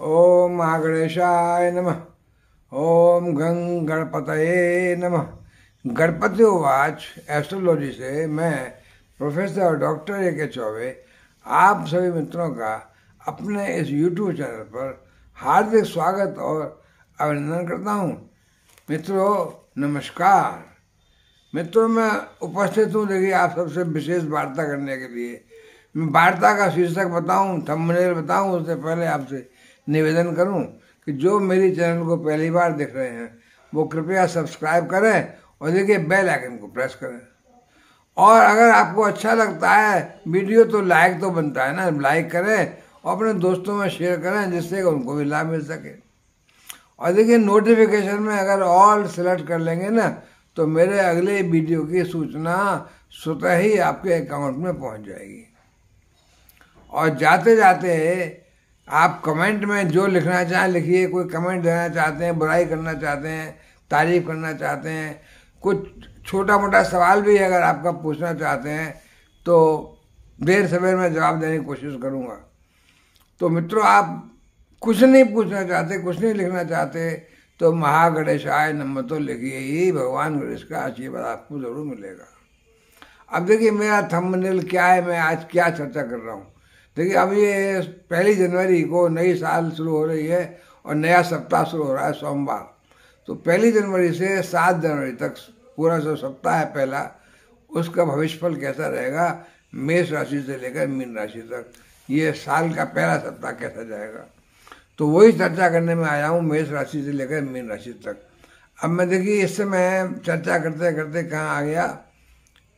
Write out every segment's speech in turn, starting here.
ओम महागणेशाय नमः। ओम गंग गणपतये नमः। गणपति उवाच एस्ट्रोलॉजी से मैं प्रोफेसर डॉक्टर ए के चौबे आप सभी मित्रों का अपने इस यूट्यूब चैनल पर हार्दिक स्वागत और अभिनंदन करता हूँ। मित्रों, नमस्कार। मित्रों, मैं उपस्थित हूँ, देखिए, आप सबसे विशेष वार्ता करने के लिए। मैं वार्ता का शीर्षक बताऊँ थंबनेल बताऊँ, उससे पहले आपसे निवेदन करूँ कि जो मेरी चैनल को पहली बार देख रहे हैं, वो कृपया सब्सक्राइब करें और देखिए बेल आइकन को प्रेस करें। और अगर आपको अच्छा लगता है, वीडियो तो लाइक तो बनता है ना, लाइक करें और अपने दोस्तों में शेयर करें जिससे उनको भी लाभ मिल सके। और देखिए नोटिफिकेशन में अगर ऑल सेलेक्ट कर लेंगे ना तो मेरे अगले वीडियो की सूचना स्वतः ही आपके अकाउंट में पहुँच जाएगी। और जाते जाते आप कमेंट में जो लिखना चाहें, लिखिए। कोई कमेंट देना चाहते हैं, बुराई करना चाहते हैं, तारीफ़ करना चाहते हैं, कुछ छोटा मोटा सवाल भी अगर आपका पूछना चाहते हैं तो देर सवेर में जवाब देने की कोशिश करूँगा। तो मित्रों, आप कुछ नहीं पूछना चाहते, कुछ नहीं लिखना चाहते तो महागणेश आय नंबर तो लिखिए। ही भगवान गणेश का आशीर्वाद आपको ज़रूर मिलेगा। अब देखिए, मेरा थंबनेल क्या है, मैं आज क्या चर्चा कर रहा हूँ। देखिए, अब ये पहली जनवरी को नई साल शुरू हो रही है और नया सप्ताह शुरू हो रहा है सोमवार। तो पहली जनवरी से सात जनवरी तक पूरा जो सप्ताह है पहला, उसका भविष्यफल कैसा रहेगा? मेष राशि से लेकर मीन राशि तक। ये साल का पहला सप्ताह कैसा जाएगा? तो वही चर्चा करने में आया हूँ, मेष राशि से लेकर मीन राशि तक। अब मैं देखिए, इस समय चर्चा करते करते कहाँ आ गया?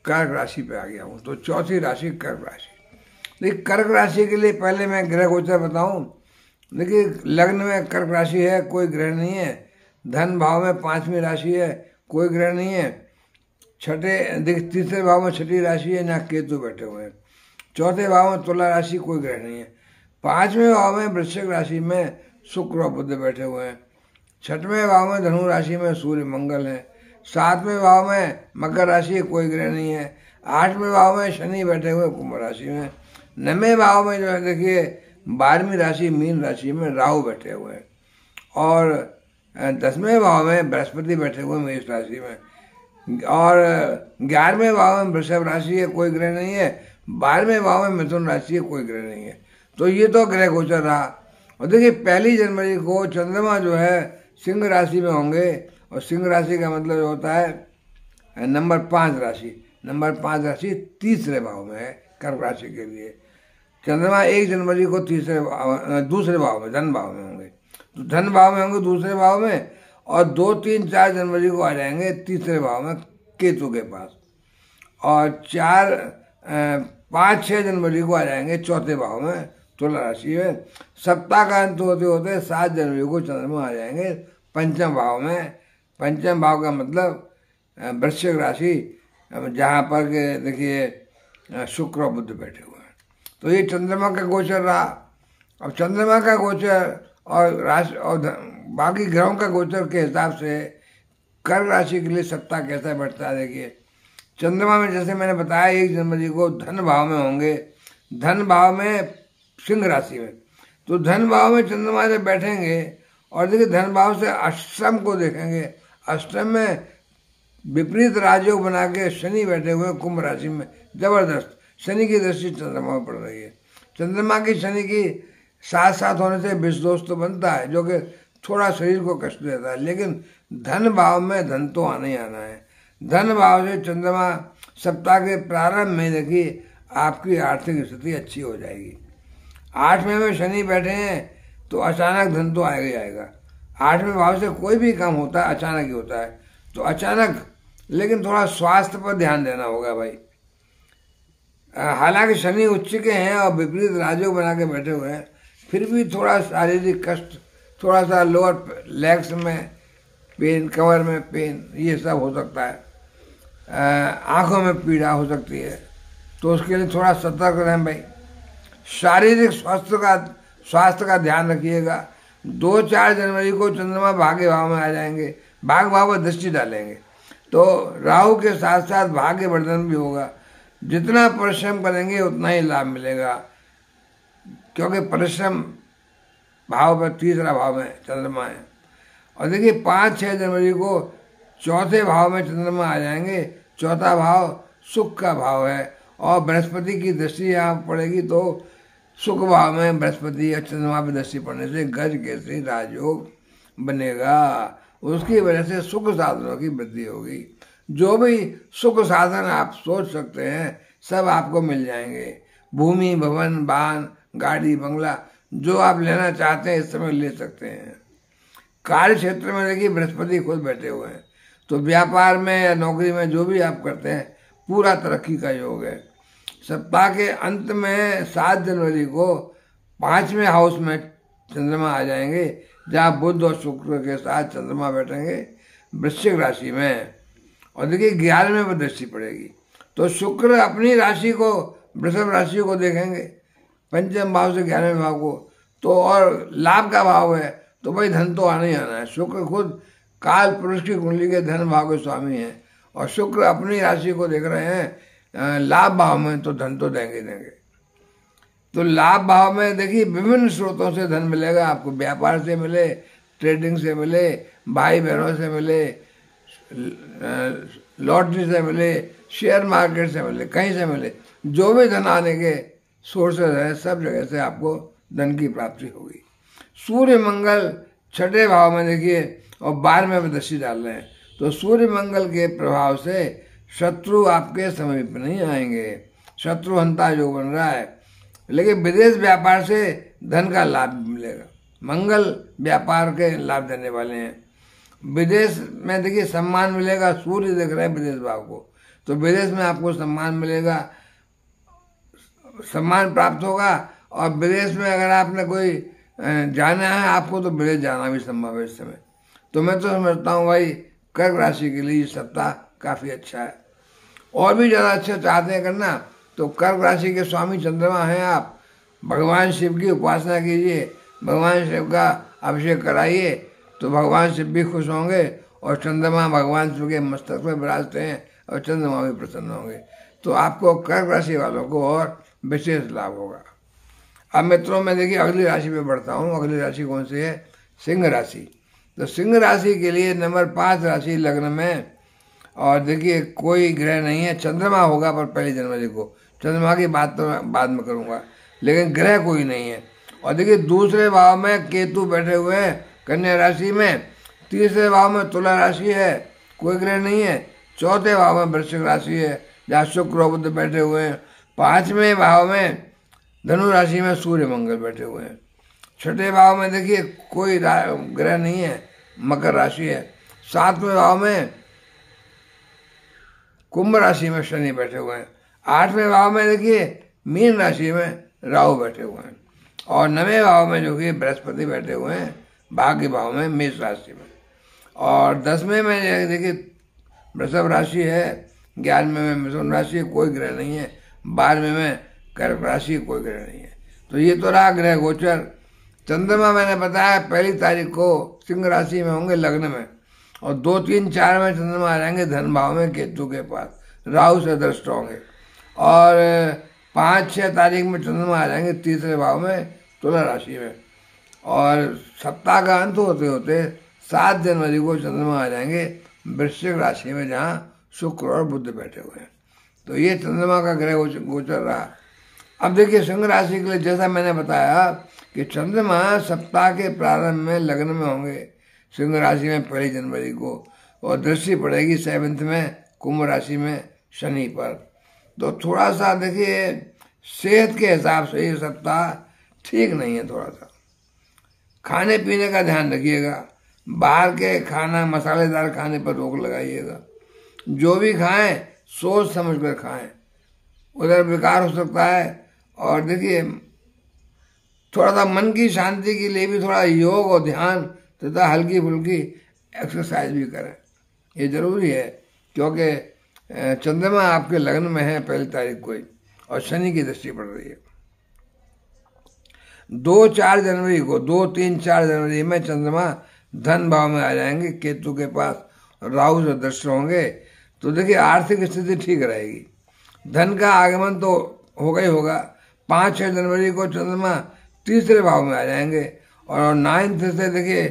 कर्क राशि पे आ गया हूँ। तो चौथी राशि कर्क राशि। देखिए कर्क राशि के लिए पहले मैं ग्रह गोचर बताऊँ। देखिए, लग्न में कर्क राशि है, कोई ग्रह नहीं है। धन भाव में पांचवी राशि है, कोई ग्रह नहीं है। छठे, देखिए, तीसरे भाव में छठी राशि है, ना केतु बैठे हुए हैं। चौथे भाव में तुला राशि, कोई ग्रह नहीं है। पाँचवें भाव में वृश्चिक राशि में शुक्र और बुद्ध बैठे हुए हैं। छठवें भाव में धनु राशि में सूर्य मंगल है। सातवें भाव में मकर राशि, कोई ग्रह नहीं है। आठवें भाव में शनि बैठे हुए कुंभ राशि में। नवे भाव में जो है, देखिए, बारहवीं राशि, मीन राशि में राहु बैठे हुए हैं। और दसवें भाव में बृहस्पति बैठे हुए मेष राशि में। और, ग्यारहवें भाव में वृषभ राशि है, कोई ग्रह नहीं है। बारहवें भाव में मिथुन राशि है, कोई ग्रह नहीं है। तो ये तो ग्रह गोचर रहा। और देखिए, पहली जनवरी को चंद्रमा जो है, सिंह राशि में होंगे। और सिंह राशि का मतलब होता है, नंबर पाँच राशि। नंबर पाँच राशि तीसरे भाव में है, कर्क राशि के लिए। चंद्रमा एक जनवरी को तीसरे भाव दूसरे भाव में, धन भाव में होंगे। तो धन भाव में होंगे दूसरे भाव में, और दो, तीन, चार जनवरी को आ जाएँगे तीसरे भाव में केतु के पास। और चार पाँच छः जनवरी को आ जाएँगे चौथे भाव में, तुला राशि में। सप्ताह का अंत होते होते सात जनवरी को चंद्रमा आ जाएँगे पंचम भाव में। पंचम भाव का मतलब वृश्चिक राशि जहाँ पर के देखिए शुक्र और बुद्ध बैठे हुए हैं। तो ये चंद्रमा का गोचर रहा। अब चंद्रमा का गोचर और राशि, और बाकी ग्रहों का गोचर के हिसाब से कर राशि के लिए सप्ताह कैसा बैठता है देखिए। चंद्रमा में जैसे मैंने बताया, एक जनवरी को धन भाव में होंगे। धन भाव में सिंह राशि में। तो धन भाव में चंद्रमा जब बैठेंगे और देखिए धन भाव से अष्टम को देखेंगे, अष्टम में विपरीत राजयोग बना के शनि बैठे हुए कुंभ राशि में, ज़बरदस्त। शनि की दृष्टि चंद्रमा में पड़ रही है। चंद्रमा की शनि की साथ साथ होने से विष दोष तो बनता है, जो कि थोड़ा शरीर को कष्ट देता है, लेकिन धन भाव में धन तो आना ही आना है। धन भाव से चंद्रमा सप्ताह के प्रारंभ में देखिए, आपकी आर्थिक स्थिति अच्छी हो जाएगी। आठवें में शनि बैठे हैं तो अचानक धन तो आएगा ही आएगा। आठवें भाव से कोई भी काम होता है, अचानक ही होता है। तो अचानक, लेकिन थोड़ा स्वास्थ्य पर ध्यान देना होगा भाई। हालाँकि शनि उच्च के हैं और विपरीत राजयोग बना के बैठे हुए हैं, फिर भी थोड़ा शारीरिक कष्ट, थोड़ा सा लोअर लेग्स में पेन कमर में पेन ये सब हो सकता है। आँखों में पीड़ा हो सकती है। तो उसके लिए थोड़ा सतर्क रहें भाई। शारीरिक स्वास्थ्य का स्वास्थ्य का ध्यान रखिएगा। दो चार जनवरी को चंद्रमा भाग्य भाव में आ जाएँगे भाग भाव पर दृष्टि डालेंगे। तो राहु के साथ साथ भाग्य वर्धन भी होगा। जितना परिश्रम करेंगे, उतना ही लाभ मिलेगा। क्योंकि परिश्रम भाव पर तीसरा भाव में चंद्रमा है। और देखिए, पाँच छः जनवरी को चौथे भाव में चंद्रमा आ जाएँगे। चौथा भाव सुख का भाव है। और बृहस्पति की दृष्टि यहाँ पड़ेगी तो सुख भाव में बृहस्पति या चंद्रमा पर दृष्टि पड़ने से गज केसरी राजयोग बनेगा। उसकी वजह से सुख साधनों की वृद्धि होगी। जो भी सुख साधन आप सोच सकते हैं, सब आपको मिल जाएँगे। भूमि, भवन वाहन गाड़ी, बंगला, जो आप लेना चाहते हैं, इस समय ले सकते हैं। कार्य क्षेत्र में देखिए, बृहस्पति खुद बैठे हुए हैं। तो व्यापार में या नौकरी में जो भी आप करते हैं, पूरा तरक्की का योग है। सप्ताह के अंत में सात जनवरी को पाँचवें हाउस में चंद्रमा आ जाएँगे, जहाँ बुद्ध और शुक्र के साथ चंद्रमा बैठेंगे, वृश्चिक राशि में। और देखिए ग्यारहवें पर दृष्टि पड़ेगी। तो शुक्र अपनी राशि को, वृषभ राशि को देखेंगे। पंचम भाव से ग्यारहवें भाव को। तो और लाभ का भाव है तो भाई धन तो आना ही आना है। शुक्र खुद काल पुरुष की कुंडली के धन भाव के स्वामी हैं और शुक्र अपनी राशि को देख रहे हैं लाभ भाव में तो धन तो देंगे देंगे। तो लाभ भाव में देखिए विभिन्न स्रोतों से धन मिलेगा, आपको व्यापार से मिले, ट्रेडिंग से मिले, भाई बहनों से मिले लॉटरी से मिले, शेयर मार्केट से मिले, कहीं से मिले, जो भी धन आने के सोर्सेज है, सब जगह से आपको धन की प्राप्ति होगी। सूर्य मंगल छठे भाव में देखिए और बारहवें में दृष्टि डाल रहे हैं। तो सूर्य मंगल के प्रभाव से शत्रु आपके समीप नहीं आएँगे। शत्रु हंता जो बन रहा है। लेकिन विदेश व्यापार से धन का लाभ मिलेगा। मंगल व्यापार के लाभ देने वाले हैं। विदेश में देखिए सम्मान मिलेगा, सूर्य देख रहे हैं विदेश भाव को। तो विदेश में आपको सम्मान मिलेगा, सम्मान प्राप्त होगा, और विदेश में अगर आपने कोई जाना है, आपको तो विदेश जाना भी संभव है इस समय। तो मैं तो समझता हूँ भाई, कर्क राशि के लिए सप्ताह काफ़ी अच्छा है। और भी ज़्यादा अच्छा चाहते हैं करना तो कर्क राशि के स्वामी चंद्रमा हैं आप। भगवान शिव की उपासना कीजिए, भगवान शिव का अभिषेक कराइए तो भगवान शिव भी खुश होंगे और चंद्रमा भगवान शिव के मस्तक में विराजते हैं और चंद्रमा भी प्रसन्न होंगे। तो आपको कर्क राशि वालों को और विशेष लाभ होगा। अब मित्रों, में देखिए अगली राशि पे बढ़ता हूँ। अगली राशि कौन सी है? सिंह राशि। तो सिंह राशि के लिए नंबर पाँच राशि लग्न में, और देखिए कोई ग्रह नहीं है। चंद्रमा होगा पर पहली जनवरी को। चंद्रमा की बात तो मैं बाद में करूँगा, लेकिन ग्रह कोई नहीं है। और देखिए दूसरे भाव में केतु बैठे हुए हैं। कन्या राशि में, तीसरे भाव में तुला राशि है, कोई ग्रह नहीं है, चौथे भाव में वृश्चिक राशि है, जहाँ शुक्र बुद्ध बैठे हुए हैं। पाँचवें भाव में धनु राशि में सूर्य मंगल बैठे हुए हैं। छठे भाव में देखिए, कोई ग्रह नहीं है, मकर राशि है। सातवें भाव में कुंभ राशि में शनि बैठे हुए हैं। आठवें भाव में देखिए, मीन राशि में राहु बैठे हुए हैं। और नवे भाव में जो कि बृहस्पति बैठे हुए हैं। भाग्य भाव में मेष राशि में। और दसवें में देखिए, वृषभ राशि है, ग्यारहवें में मिथुन राशि कोई ग्रह नहीं है। बारहवें में कर्क राशि कोई ग्रह नहीं है। तो ये तो रहा ग्रह गोचर। चंद्रमा मैंने बताया, पहली तारीख को सिंह राशि में होंगे लग्न में। और दो, तीन, चार में चंद्रमा आ जाएँगे धन भाव में केतु के पास। राहु से दृष्ट होंगे। और, पाँच छः तारीख में चंद्रमा आ जाएँगे तीसरे भाव में तुला राशि में। और सप्ताह का अंत होते होते सात जनवरी को चंद्रमा आ जाएँगे, वृश्चिक राशि में जहाँ शुक्र और बुद्ध बैठे हुए हैं। तो ये चंद्रमा का ग्रह गोचर रहा। अब देखिए, सिंह राशि के लिए जैसा मैंने बताया कि चंद्रमा सप्ताह के प्रारंभ में लग्न में होंगे, सिंह राशि में पहली जनवरी को, और दृष्टि पड़ेगी सेवंथ में, कुंभ राशि में शनि पर। तो थोड़ा सा देखिए, सेहत के हिसाब से ये सप्ताह ठीक नहीं है थोड़ा सा। खाने पीने का ध्यान रखिएगा। बाहर के खाना, मसालेदार खाने पर रोक लगाइएगा। जो भी खाएँ, सोच समझ कर खाएँ। उधर विकार हो सकता है और देखिए थोड़ा सा मन की शांति के लिए भी थोड़ा योग और ध्यान तथा हल्की फुल्की एक्सरसाइज भी करें। ये ज़रूरी है, क्योंकि चंद्रमा आपके लग्न में है पहली तारीख को ही और शनि की दृष्टि पड़ रही है। दो चार जनवरी को, दो तीन चार जनवरी में चंद्रमा धन भाव में आ जाएँगे, केतु के पास राहु से दृष्ट होंगे। तो देखिए, आर्थिक स्थिति ठीक रहेगी। धन का आगमन तो होगा ही होगा। पाँच छः जनवरी को चंद्रमा तीसरे भाव में आ जाएँगे और नाइन्थ से देखिए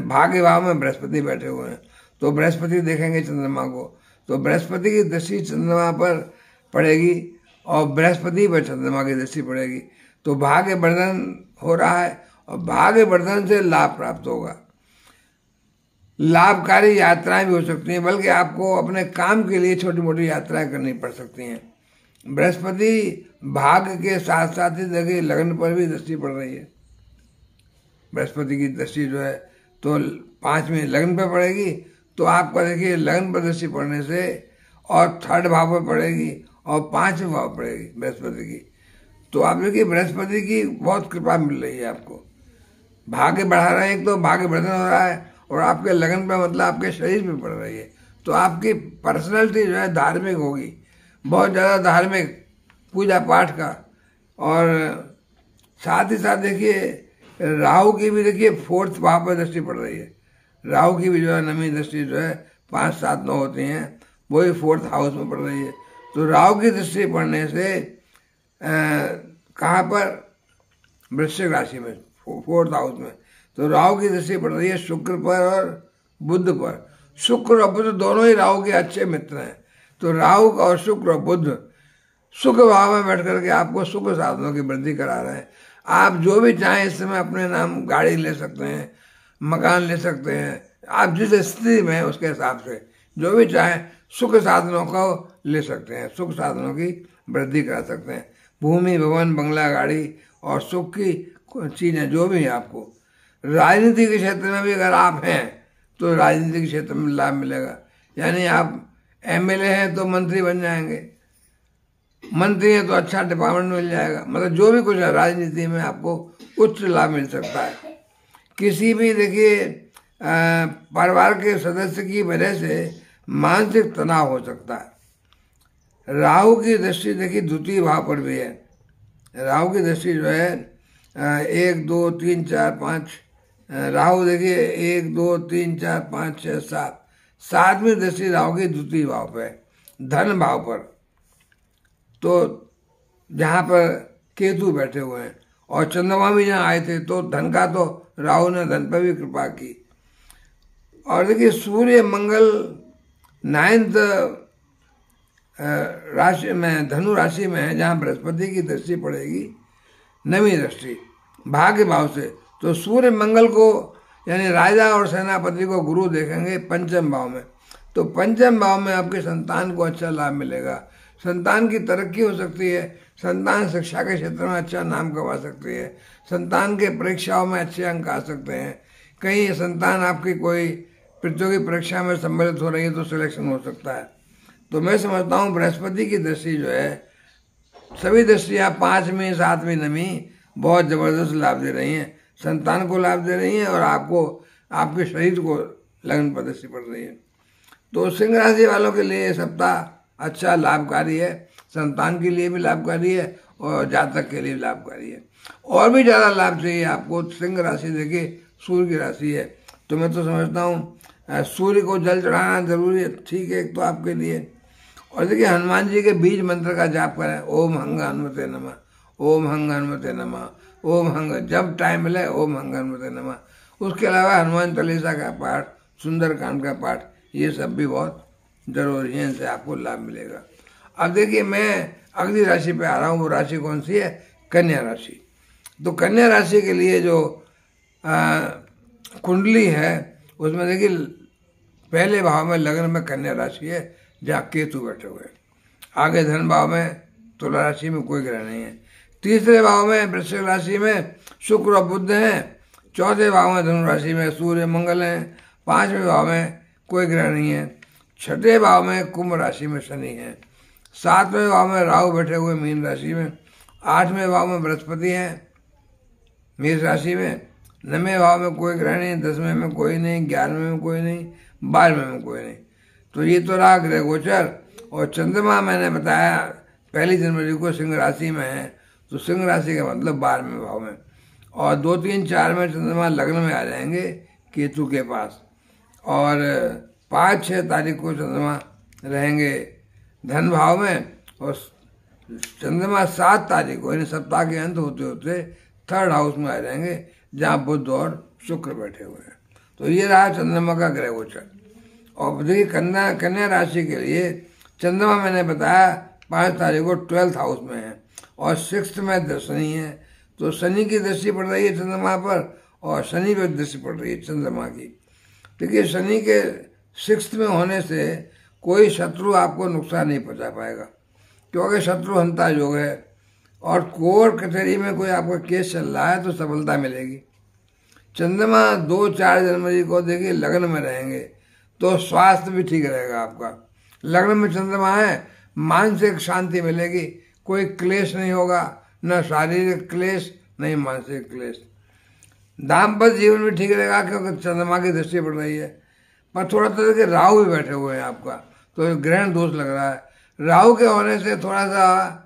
भाग्य भाव में बृहस्पति बैठे हुए हैं। तो बृहस्पति देखेंगे चंद्रमा को। तो बृहस्पति की दृष्टि चंद्रमा पर पड़ेगी और बृहस्पति पर चंद्रमा की दृष्टि पड़ेगी। तो भाग्य वर्धन हो रहा है और भाग्य वर्धन से लाभ प्राप्त होगा। लाभकारी यात्राएँ भी हो सकती हैं, बल्कि आपको अपने काम के लिए छोटी मोटी यात्राएँ करनी पड़ सकती हैं। बृहस्पति भाग्य के साथ साथ ही देखिए, लग्न पर भी दृष्टि पड़ रही है। बृहस्पति की दृष्टि जो है तो पाँच में लगन पर पड़ेगी तो आपका देखिए, लगन पर दृष्टि पड़ने से और थर्ड भाव पर पड़ेगी और पाँचवें भाव पड़ेगी बृहस्पति की। तो आप देखिए बृहस्पति की बहुत कृपा मिल रही है आपको। भाग्य बढ़ा रहे हैं एक तो भाग्य वर्धन हो रहा है और आपके लगन पर मतलब आपके शरीर में पड़ रही है। तो आपकी पर्सनैलिटी जो है धार्मिक होगी। बहुत ज़्यादा धार्मिक पूजा पाठ का। और साथ ही साथ देखिए, राहु की भी देखिए फोर्थ भाव पर दृष्टि पड़ रही है। राहु की भी जो है नवी दृष्टि जो है पाँच सात नौ होती हैं, वो वही फोर्थ हाउस में पड़ रही है। तो राहु की दृष्टि पड़ने से कहाँ पर? वृश्चिक राशि में फोर्थ हाउस में। तो राहु की दृष्टि पड़ रही है शुक्र पर और बुद्ध पर। शुक्र और बुद्ध दोनों ही राहु के अच्छे मित्र हैं। तो राहु और शुक्र और बुद्ध सुख भाव में बैठ करके आपको सुख साधनों की वृद्धि करा रहे हैं। आप जो भी चाहें इस समय अपने नाम गाड़ी ले सकते हैं, मकान ले सकते हैं। आप जिस स्थिति में उसके हिसाब से जो भी चाहें सुख साधनों को ले सकते हैं, सुख साधनों की वृद्धि करा सकते हैं। भूमि, भवन, बंगला, गाड़ी और सुख की चीज़ें जो भी हैं आपको। राजनीति के क्षेत्र में भी अगर आप हैं तो राजनीति के क्षेत्र में लाभ मिलेगा। यानी आप एमएलए हैं तो मंत्री बन जाएँगे। मंत्री है तो अच्छा डिपार्टमेंट मिल जाएगा। मतलब जो भी कुछ है, राजनीति में आपको उच्च लाभ मिल सकता है। किसी भी, देखिए परिवार के सदस्य की वजह से मानसिक तनाव हो सकता है। राहु की दृष्टि देखिए द्वितीय भाव पर भी है। राहु की दृष्टि जो है एक, दो, तीन, चार, पाँच राहु देखिए, एक, दो, तीन, चार, पाँच छः सात। सातवीं दृष्टि राहु की द्वितीय भाव पर है, धन भाव पर। तो जहाँ पर केतु बैठे हुए हैं और चंद्रमा भी जहाँ आए थे तो धन का तो राहु ने धन पर भी कृपा की। और देखिए सूर्य, मंगल नाइन्थ राशि में, धनु राशि में है, जहाँ बृहस्पति की दृष्टि पड़ेगी, नवी दृष्टि। भाग्य भाव से। तो सूर्य मंगल को, यानी राजा और सेनापति को गुरु देखेंगे पंचम भाव में। तो पंचम भाव में आपके संतान को अच्छा लाभ मिलेगा। संतान की तरक्की हो सकती है। संतान शिक्षा के क्षेत्र में अच्छा नाम कमा सकती है। संतान के परीक्षाओं में अच्छे अंक आ सकते हैं। कहीं संतान आपकी कोई प्रतियोगी परीक्षा में सम्मिलित हो रही है तो सिलेक्शन हो सकता है। तो मैं समझता हूँ बृहस्पति की दृष्टि जो है, सभी दृष्टियाँ पाँचवीं सातवीं नमी बहुत ज़बरदस्त लाभ दे रही हैं। संतान को लाभ दे रही हैं और आपको, आपके शरीर को लगन पर पड़ रही है। तो सिंह राशि वालों के लिए सप्ताह अच्छा लाभकारी है, संतान के लिए भी लाभकारी है और जातक के लिए लाभकारी है। और भी ज़्यादा लाभ चाहिए आपको, सिंह राशि देखिए, सूर्य की राशि है। तो मैं तो समझता हूँ सूर्य को जल चढ़ाना ज़रूरी है, ठीक है, एक तो आपके लिए। और देखिए हनुमान जी के बीज मंत्र का जाप करें ओम हंग हनुमते नमा ओम हंग हनुमते नमा ओम हंग जब टाइम मिले ओम हंग हनुमते नमा। उसके अलावा हनुमान चालीसा का पाठ सुंदरकांड का पाठ ये सब भी बहुत ज़रूरी है इनसे आपको लाभ मिलेगा। अब देखिए मैं अगली राशि पे आ रहा हूँ वो राशि कौन सी है? कन्या राशि। तो कन्या राशि के लिए जो आ, कुंडली है उसमें देखिए पहले भाव में लग्न में कन्या राशि है जहाँ केतु बैठे हुए आगे धन भाव में तुला राशि में कोई ग्रह नहीं है। तीसरे भाव में वृश्चिक राशि में शुक्र और बुद्ध हैं। चौथे भाव में धनु राशि में सूर्य मंगल हैं। पाँचवें भाव में कोई ग्रह नहीं है। छठे भाव में कुंभ राशि में शनि है। सातवें भाव में राहु बैठे हुए मीन राशि में। आठवें भाव में बृहस्पति हैं। मेष राशि में नवे भाव में कोई ग्रह नहीं, दसवें में कोई नहीं, ग्यारहवें में कोई नहीं, बारहवें में कोई नहीं। तो ये तो रहा ग्रह गोचर। और चंद्रमा मैंने बताया, पहली जनवरी को सिंह राशि में है तो सिंह राशि का मतलब बारहवें भाव में। और दो तीन चार में चंद्रमा लग्न में आ जाएँगे, केतु के पास। और पाँच छः तारीख को चंद्रमा रहेंगे धन भाव में, और चंद्रमा सात तारीख को, यानी सप्ताह के अंत होते होते थर्ड हाउस में आ जाएँगे, जहाँ बुद्ध और शुक्र बैठे हुए हैं। तो ये रहा चंद्रमा का ग्रह गोचर। और देखिए कन्या कन्या राशि के लिए चंद्रमा मैंने बताया पाँच तारीख को ट्वेल्थ हाउस में है और सिक्स में शनि है। तो शनि की दृष्टि पड़ रही है चंद्रमा पर और शनि पर दृष्टि पड़ रही है चंद्रमा की। देखिए शनि के सिक्स में होने से कोई शत्रु आपको नुकसान नहीं पहुँचा पाएगा। क्योंकि शत्रु हंता योग है और कोर्ट कचहरी में कोई आपका केस चल रहा है तो सफलता मिलेगी। चंद्रमा दो चार जनवरी को देखिए लग्न में रहेंगे। तो स्वास्थ्य भी ठीक रहेगा आपका। लग्न में चंद्रमा है, मानसिक शांति मिलेगी। कोई क्लेश नहीं होगा, न शारीरिक क्लेश नहीं मानसिक क्लेश। दाम्पत्य जीवन भी ठीक रहेगा क्योंकि चंद्रमा की दृष्टि पड़ रही है। पर थोड़ा तरह के राहु भी बैठे हुए हैं आपका। तो ग्रहण दोष लग रहा है। राहु के होने से थोड़ा सा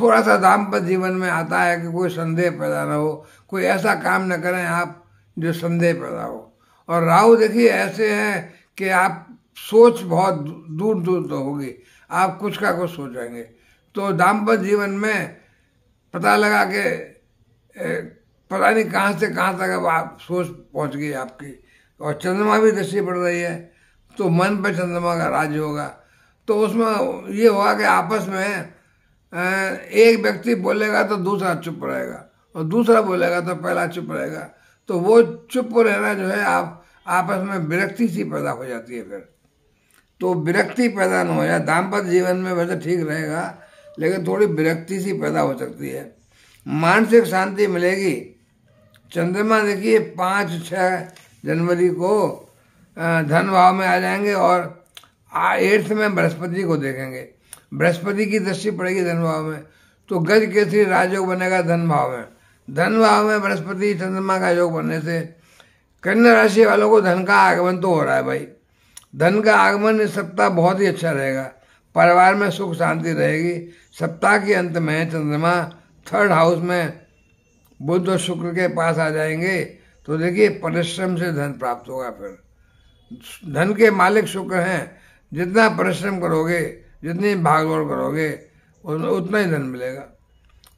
थोड़ा सा दाम्पत्य जीवन में आता है कि कोई संदेह पैदा ना हो। कोई ऐसा काम न करें आप जो संदेह पैदा हो। और राहु देखिए, ऐसे हैं कि आप सोच बहुत दूर दूर तो होगी, आप कुछ का कुछ सोचेंगे तो दाम्पत्य जीवन में पता लगा कि पता नहीं कहाँ से कहाँ तक अब आप सोच पहुँच गई आपकी। और चंद्रमा भी दृष्टि पड़ रही है तो मन पर चंद्रमा का राज्य होगा। तो उसमें ये होगा कि आपस में एक व्यक्ति बोलेगा तो दूसरा चुप रहेगा, और दूसरा बोलेगा तो पहला चुप रहेगा। तो वो चुप रहना जो है, आप, आपस में विरक्ति सी पैदा हो जाती है फिर। तो विरक्ति पैदा न हो जाए, दाम्पत्य जीवन में वैसे ठीक रहेगा, लेकिन थोड़ी विरक्ति सी पैदा हो सकती है। मानसिक शांति मिलेगी। चंद्रमा देखिए, पाँच छः जनवरी को धन भाव में आ जाएँगे और एट्थ में बृहस्पति को देखेंगे। बृहस्पति की दृष्टि पड़ेगी धन भाव में। तो गज केसरी राजयोग बनेगा धन भाव में। धन भाव में बृहस्पति चंद्रमा का योग बनने से कन्या राशि वालों को धन का आगमन तो हो रहा है भाई। धन का आगमन इस सप्ताह बहुत ही अच्छा रहेगा। परिवार में सुख शांति रहेगी। सप्ताह के अंत में चंद्रमा थर्ड हाउस में बुद्ध और शुक्र के पास आ जाएँगे। तो देखिए, परिश्रम से धन प्राप्त होगा फिर। धन के मालिक शुक्र हैं। जितना परिश्रम करोगे, जितनी भागदौड़ करोगे, उतना ही धन मिलेगा।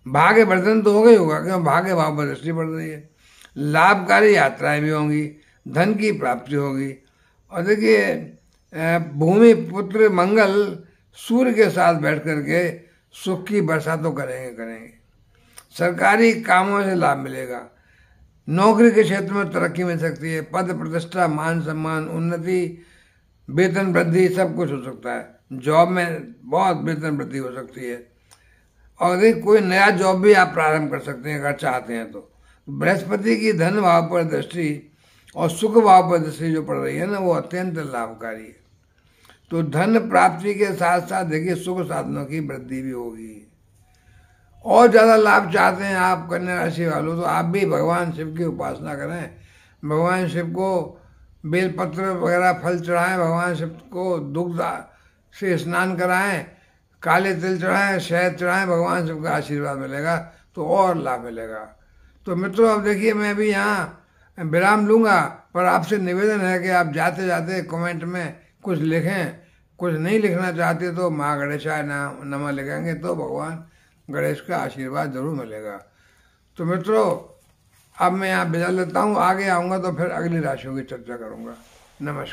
भाग्य वर्धन तो ही होगा क्यों भाग्य भाव पर दृष्टि बढ़ रही है। लाभकारी यात्राएँ भी होंगी, धन की प्राप्ति होगी। और देखिए भूमि, पुत्र, मंगल, सूर्य के साथ बैठ करके सुख की वर्षा तो करेंगे करेंगे। सरकारी कामों से लाभ मिलेगा। नौकरी के क्षेत्र में तरक्की मिल सकती है। पद, प्रतिष्ठा, मान सम्मान, उन्नति, वेतन वृद्धि सब कुछ हो सकता है। जॉब में बहुत वेतन वृद्धि हो सकती है। और यदि कोई नया जॉब भी आप प्रारंभ कर सकते हैं, अगर चाहते हैं तो। बृहस्पति की धन भाव पर दृष्टि और सुख भाव पर दृष्टि जो पड़ रही है ना, वो अत्यंत लाभकारी है। तो धन प्राप्ति के साथ साथ देखिए, सुख साधनों की वृद्धि भी होगी। और ज़्यादा लाभ चाहते हैं आप कन्या राशि वालों तो आप भी भगवान शिव की उपासना करें। भगवान शिव को बेलपत्र वगैरह फल चढ़ाएँ, भगवान शिव को दुग्ध से स्नान कराएँ काले तिल चढ़ाएँ, शहद चढ़ाएँ, भगवान शिव का आशीर्वाद मिलेगा तो और लाभ मिलेगा। तो मित्रों, अब देखिए, मैं भी यहाँ विराम लूँगा, पर आपसे निवेदन है कि आप जाते जाते कमेंट में कुछ लिखें। कुछ नहीं लिखना चाहते तो माँ गणेशाय नाम नमा लिखेंगे तो भगवान गणेश का आशीर्वाद ज़रूर मिलेगा। तो मित्रों, अब मैं यहाँ बिजा लेता हूँ, आगे आऊँगा तो फिर अगली राशियों की चर्चा करूँगा। नमस्कार।